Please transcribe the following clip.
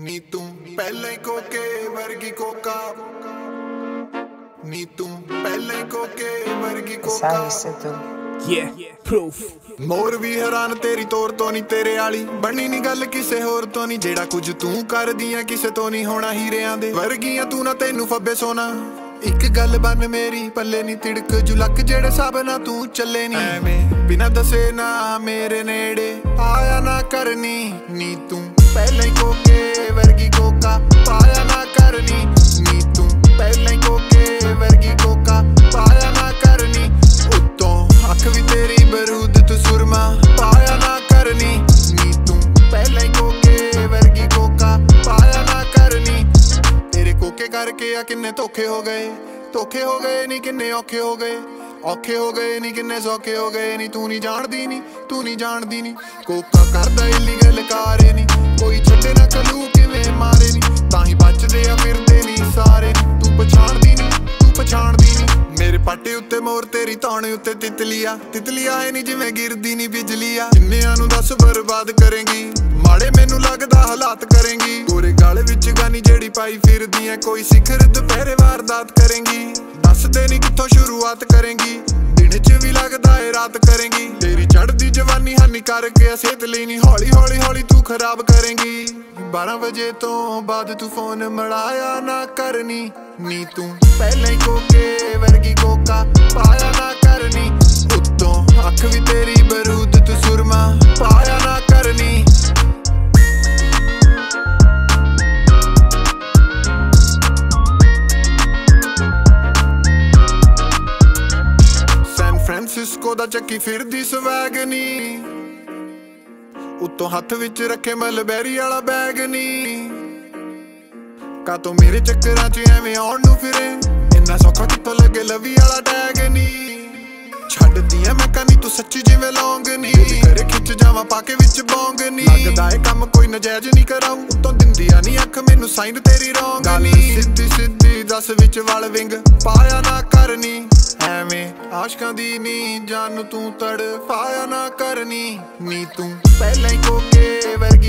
ਨੀ ਤੂੰ ਪਹਿਲਾਂ ਹੀ ਕੋਕੇ ਵਰਗੀ ਕੋਕਾ। ਨੀ ਤੂੰ ਪਹਿਲਾਂ ਹੀ ਕੋਕੇ ਵਰਗੀ ਕੋਕਾ. Yeah, proof. ਮੋਰ ਵੀ ਹੈਰਾਨ ਤੇਰੀ ਤੋਰ ਤੋਂ ਨਹੀਂ ਤੇਰੇ ਵਾਲੀ ਬਣੀ ਨਹੀਂ ਗੱਲ ਕਿਸੇ ਹੋਰ ਤੋਂ ਨਹੀਂ ਜਿਹੜਾ ਕੁਝ ਤੂੰ ਕਰਦੀ ਆ ਕਿਸੇ ਤੋਂ ਨਹੀਂ ਹੋਣਾ ਹੀਰਿਆਂ ਦੇ। ਵਰਗੀਆਂ ਤੂੰ ਨਾ ਤੈਨੂੰ ਫੱਬੇ ਸੋਨਾ। ਇੱਕ ਗੱਲ ਬਨ ਮੇਰੀ ਪੱਲੇ ਨਹੀਂ ਤਿੜਕ। ਜੁਲਕ ਜਿਹੜੇ ਸਭ ਨਾ ਤੂੰ ਚੱਲੇ ਨਹੀਂ ਐਵੇਂ। ਬਿਨਾ ਦੱਸੇ ਨਾ ਮੇਰੇ ਨੇੜੇ। ਆਇਆ ਨਾ ਕਰਨੀ ਨੀ ਤੂੰ। ਪਹਿਲਾਂ ਕੋਕੇ ਵਰਗੀ ਕੋਕਾ। ਪਾਇਆ ਨਾ ਤੇਰੇ ਕਰਕੇ ਆ ਕਿੰਨੇ ਧੋਖੇ ਹੋ ਗਏ। ਧੋਖੇ ਹੋ ਗਏ ਨਹੀਂ ਕਿੰਨੇ ਔਖੇ ਹੋ ਗਏ। ਔਖੇ ਹੋ ਗਏ ਨਹੀਂ ਕਿੰਨੇ ਸੌਖੇ ਹੋ ਗਏ ਨਹੀਂ ਤੂੰ ਨਹੀਂ ਜਾਣਦੀ ਨਹੀਂ ਤੂੰ ਨਹੀਂ ਜਾਣਦੀ ਨਹੀਂ ਕੋਕਾ ਕਰਦਾ ਇਲੀਗਲ ਕਾਰੇ ਨਹੀਂ ਕੋਈ ਛੱਡੇ ਨਾ ਕਲੂ ਕਿਵੇਂ ਮਾਰੇ ਨਹੀਂ ਤਾਂ ਹੀ ਬਚਦੇ ਆ ਫਿਰਦੇ ਨਹੀਂ ਸਾਰੇ ਤੂੰ ਪਛਾਣਦੀ ਨਹੀਂ ਤੂੰ ਪਛਾਣਦੀ ਨਹੀਂ ਮੇਰੇ ਪਾਟੇ ਉੱਤੇ ਮੋਰ, ਤੇਰੀ ਧੌਣ ਉੱਤੇ ਤਿਤਲੀਆ। ਤਿਤਲੀਆ ਹੈ ਨਹੀਂ ਜਿਵੇਂ ਗਿਰਦੀ ਨਹੀਂ ਬਿਜਲੀ ਆ ਕਿੰਨਿਆਂ ਨੂੰ ਦੱਸ ਬਰਬਾਦ ਕਰੇਗੀ। ਮਾੜੇ ਮੈਨੂੰ ਲੱਗਦਾ ਪਾਈ ਫਿਰਦੀ ਐ, ਕੋਈ ਸਿਖਰ ਦੁਪਹਿਰੇ ਵਾਰਦਾਤ ਕਰੇਂਗੀ। ਦੱਸਦੇ ਨਹੀਂ ਕਿੱਥੋਂ ਸ਼ੁਰੂਆਤ ਕਰੇਂਗੀ। ਦਿਨ 'ਚ ਵੀ ਲੱਗਦਾ ਏ, ਰਾਤ ਕਰੇਂਗੀ। ਤੇਰੀ ਚੜ੍ਹਦੀ ਜਵਾਨੀ ਹਾਨੀਕਾਰਕ ਕਰਕੇ ਸਿਹਤ ਲਈ ਨਹੀਂ ਹੌਲੀ ਹੌਲੀ ਹੌਲੀ ਤੂੰ ਖਰਾਬ ਕਰੇਂਗੀ। 12 ਵਜੇ ਤੋਂ ਬਾਅਦ ਤੂੰ ਫੋਨ ਮੜਾਇਆ ਨਾ ਕਰਨੀ। ਨੀ ਤੂੰ ਪਹਿਲਾਂ ਹੀ ਕੋਕੇ। ਫ੍ਰਾਂਸਿਸਕੋ ਚੱਕੀ ਫਿਰਦੀ ਸਵੈਗ ਨੀ। ਉੱਤੋਂ ਹੱਥ ਵਿੱਚ ਰੱਖੇ ਮਲਬੈਰੀ ਵਾਲਾ ਬੈਗ ਨੀ। ਕਾ ਤੋ ਮੇਰੇ ਚੱਕਰਾਂ 'ਚ ਐਵੇਂ ਆਉਣ ਨੂੰ ਫਿਰੇ? ਇੰਨਾ ਸੌਖਾ ਕਿੱਥੋਂ ਲੱਗੇ ਲਵੀ ਵਾਲਾ ਟੈਗ ਨੀ। ਛੱਡਦੀ ਐ ਮੈਂ ਕਾਨੀ, ਤੂੰ ਸੱਚੀ ਜਿਵੇਂ ਲੌਂਗ ਨੀ। ਕਰੇ ਖਿੱਚ ਜਾਵਾਂ, ਪਾ ਕੇ ਵਿੱਚ ਬੌਂਗ ਨੀ। ਲੱਗਦਾ ਏ ਕੰਮ ਕੋਈ ਨਜਾਇਜ਼ ਨਹੀਂ ਕਰਾਂ ਉਤੋਂ ਦਿੰਦੀ ਆ ਨਹੀਂ ਅੱਖ, ਮੈਨੂੰ ਸਾਈਨ ਤੇਰੀ ਰੌਂਗ ਨੀ। ਸਿੱਧੀ ਸਿੱਧੀ ਦਸ ਵਿੱਚ ਵਾਲ ਵਿੰਗ, ਪਾਇਆ ਨਾ ਆਸ਼ਕਾਂ ਦੀ ਨੀ ਜਾਨ ਤੂੰ ਤੜ ਪਾਇਆ ਨਾ ਕਰਨੀ, ਨੀ ਤੂੰ। ਪਹਿਲਾਂ ਹੀ ਕੋਕੇ ਵਰਗੀ